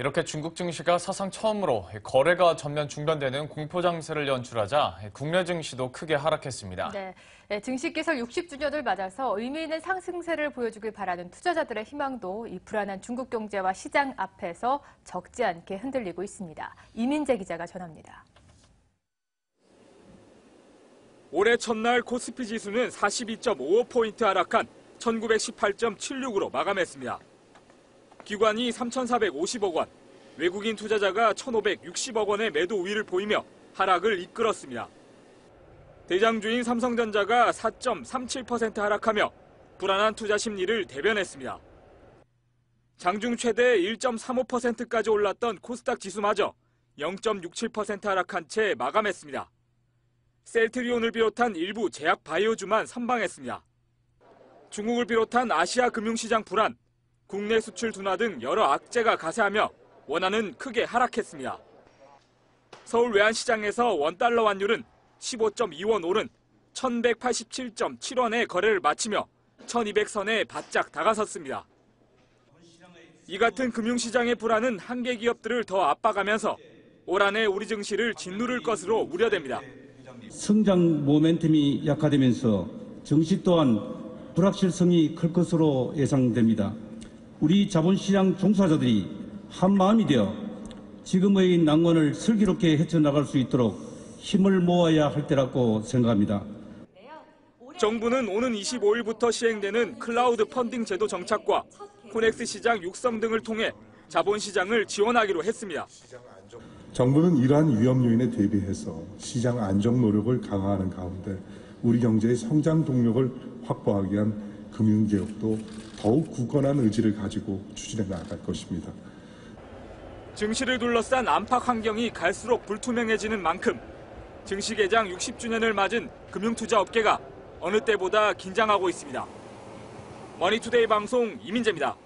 이렇게 중국 증시가 사상 처음으로 거래가 전면 중단되는 공포 장세를 연출하자 국내 증시도 크게 하락했습니다. 네, 네, 증시 개설 60주년을 맞아서 의미 있는 상승세를 보여주길 바라는 투자자들의 희망도 이 불안한 중국 경제와 시장 앞에서 적지 않게 흔들리고 있습니다. 이민재 기자가 전합니다. 올해 첫날 코스피 지수는 42.55포인트 하락한 1918.76으로 마감했습니다. 기관이 3,450억 원, 외국인 투자자가 1,560억 원의 매도 우위를 보이며 하락을 이끌었습니다. 대장주인 삼성전자가 4.37% 하락하며 불안한 투자 심리를 대변했습니다. 장중 최대 1.35%까지 올랐던 코스닥 지수마저 0.67% 하락한 채 마감했습니다. 셀트리온을 비롯한 일부 제약 바이오주만 선방했습니다. 중국을 비롯한 아시아 금융시장 불안, 국내 수출 둔화 등 여러 악재가 가세하며 원화는 크게 하락했습니다. 서울 외환시장에서 원달러 환율은 15.2원 오른 1187.7원에 거래를 마치며 1200선에 바짝 다가섰습니다. 이 같은 금융시장의 불안은 한계 기업들을 더 압박하면서 올 한해 우리 증시를 짓누를 것으로 우려됩니다. 성장 모멘텀이 약화되면서 증시 또한 불확실성이 클 것으로 예상됩니다. 우리 자본시장 종사자들이 한마음이 되어 지금의 난관을 슬기롭게 헤쳐나갈 수 있도록 힘을 모아야 할 때라고 생각합니다. 정부는 오는 25일부터 시행되는 크라우드 펀딩 제도 정착과 코넥스 시장 육성 등을 통해 자본시장을 지원하기로 했습니다. 정부는 이러한 위험 요인에 대비해서 시장 안정 노력을 강화하는 가운데 우리 경제의 성장 동력을 확보하기 위한 금융개혁도 더욱 굳건한 의지를 가지고 추진해 나갈 것입니다. 증시를 둘러싼 안팎 환경이 갈수록 불투명해지는 만큼 증시 개장 60주년을 맞은 금융투자 업계가 어느 때보다 긴장하고 있습니다. 머니투데이 방송 이민재입니다.